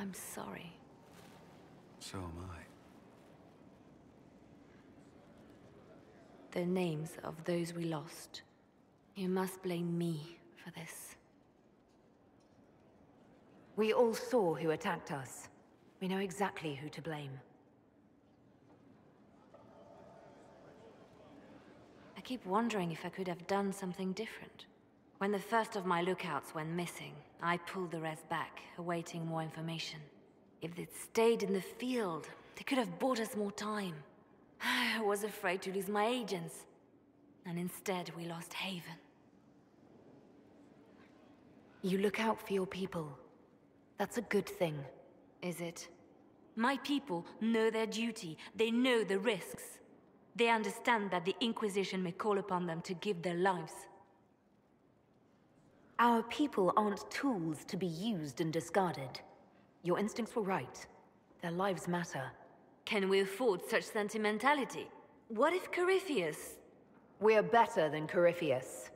I'm sorry. So am I. The names of those we lost. You must blame me for this. We all saw who attacked us. We know exactly who to blame. I keep wondering if I could have done something different. When the first of my lookouts went missing, I pulled the rest back, awaiting more information. If they'd stayed in the field, they could have bought us more time. I was afraid to lose my agents. And instead, we lost Haven. You look out for your people. That's a good thing. Is it? My people know their duty. They know the risks. They understand that the Inquisition may call upon them to give their lives. Our people aren't tools to be used and discarded. Your instincts were right. Their lives matter. Can we afford such sentimentality? What if Corypheus... We're better than Corypheus.